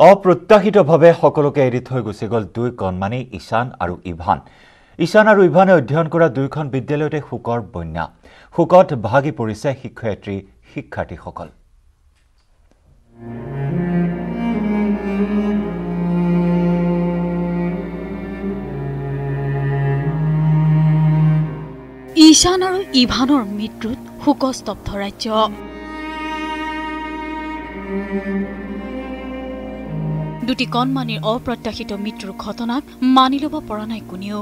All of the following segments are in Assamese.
অপ্ৰত্যাশিতভাৱে সকলোকে এৰি থৈ গুচি গ'ল দুই কণমানি ঈশান আৰু ইভান। ঈশান আৰু ইভানে অধ্যয়ন কৰা দুয়োখন বিদ্যালয়তে শোকৰ বন্যা। শোকত ভাগি পৰিছে শিক্ষয়িত্ৰী শিক্ষাৰ্থীসকল। ঈশান আৰু ইভানৰ মৃত্যুত শোকস্তব্ধ ৰাজ্য। দুটি কণমানিৰ অপ্ৰত্যাশিত মৃত্যুৰ ঘটনাক মানি ল'ব পৰা নাই কোনেও।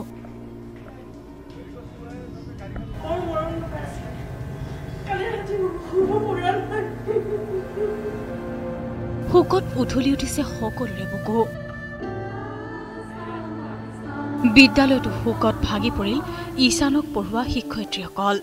শোকত উঠলি উঠিছে সকলোৰে বুকু। বিদ্যালয়তো শোকত ভাগি পৰিল ঈশানক পঢ়োৱা শিক্ষয়িত্ৰীসকল।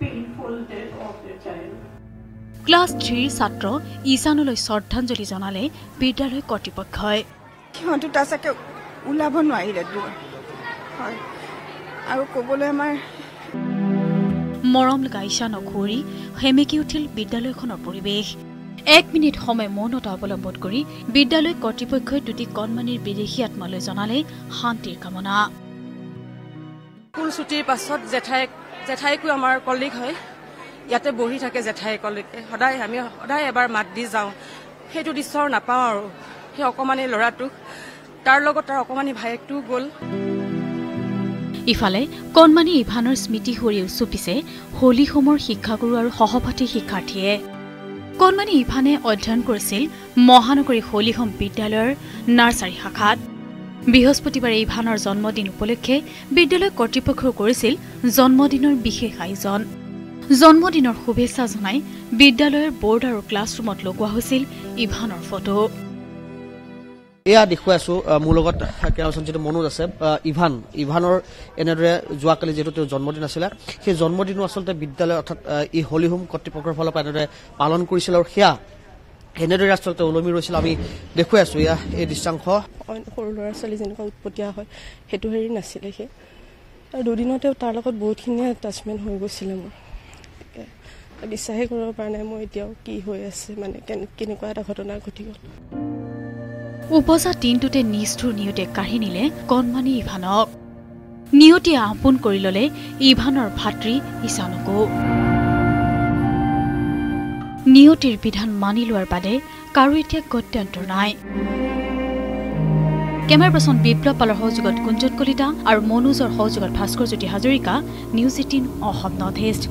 Painful death of their child. Class থ্ৰীৰ ছাত্ৰ ঈশানলৈ শ্ৰদ্ধাঞ্জলি জনালে বিদ্যালয় কৰ্তৃপক্ষই সিহঁতো তাৰ চাগে ওলাব নোৱাৰিলে দূৰ। হয়। আৰু ক'বলৈ আমাৰ মৰম ঈশানক সুঁৱৰি সেমেকি উঠিল বিদ্যালয়খনৰ পৰিৱেশ। এক মিনিট সময় মৌনতা অৱলম্বন কৰি বিদ্যালয় কৰ্তৃপক্ষই দুটি কণমানিৰ বিদেশী আত্মালৈ জনালে শান্তিৰ কামনা। স্কুল ছুটিৰ পাছত জেঠাই জেঠাইকো আমাৰ কলিগ হয়। ইয়াতে বহি থাকে জেঠাই কলিকে সদায় আমি সদায় এবাৰ মাত দি যাওঁ। সেইটো দৃশ্য নাপাওঁ আৰু। সেই অকণমানি ল'ৰাটোক। তাৰ লগত তাৰ অকণমানি ভায়েকটোও গ'ল। ইফালে কণমানি ইভানৰ স্মৃতি সুঁৱৰি উচুপিছে হোমৰ শিক্ষাগুৰু আৰু সহপাঠী শিক্ষাৰ্থীয়ে। কণমানি ইভানে অধ্যয়ন কৰিছিল মহানগৰী হোলী হোম বিদ্যালয়ৰ নাৰ্চাৰী শাখাত। বৃহস্পতিবাৰে ইভানৰ জন্মদিন উপলক্ষে বিদ্যালয় কৰ্তৃপক্ষই কৰিছিল জন্মদিনৰ বিশেষ আয়োজন। জন্মদিনৰ শুভেচ্ছা জনাই বিদ্যালয়ৰ বৰ্ড আৰু ক্লাছৰুমত লগোৱা হৈছিল ইভানৰ ফটো। এয়া দেখুৱাই আছো আহ, মোৰ লগত কেৰাচন যিটো মনোজ আছে ইভান। ইভানৰ এনেদৰে যোৱাকালি যিহেতু তেওঁৰ জন্মদিন আছিলে সেই জন্মদিনো আচলতে বিদ্যালয় অৰ্থাৎ আহ, এই হলি হোম কৰ্তৃপক্ষৰ ফালৰ পৰা এনেদৰে পালন কৰিছিল আৰু সেয়া এনেদৰে আচলতে ওলমি ৰৈছিল আমি দেখুৱাই আছো। এয়া এই দৃশ্যাংশ। সৰু ল'ৰা ছোৱালী যেনেকুৱা উৎপতীয়া হয় সেইটো হেৰি নাছিলে সি। আৰু দুদিনতে তাৰ লগত বহুতখিনি এটাচমেণ্ট হৈ গৈছিলে মোৰ। বিশ্বাসেই কৰিব পৰা নাই মই এতিয়াও কি হৈ আছে মানে কেনে কেনেকুৱা এটা ঘটনা ঘটি গ'ল। উপজা দিনটোতে নিষ্ঠুৰ নিয়তে কাঢ়ি নিলে কণমানি ইভানক। নিয়তিয়ে আপোন কৰি ললে ইভানৰ ভাতৃ ঈশানকো নিয়তিৰ বিধান মানি লোৱাৰ বাদে কাৰো এতিয়া গত্যন্তৰ নাই। কেমেৰা পাৰ্চন বিপ্লৱ পালৰ সহযোগত কুঞ্জন কলিতা আৰু মনোজৰ সহযোগত Bhaskar Jyoti Hazarika news eighteen Assam north east.